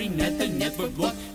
Nothing, nothing, never bought.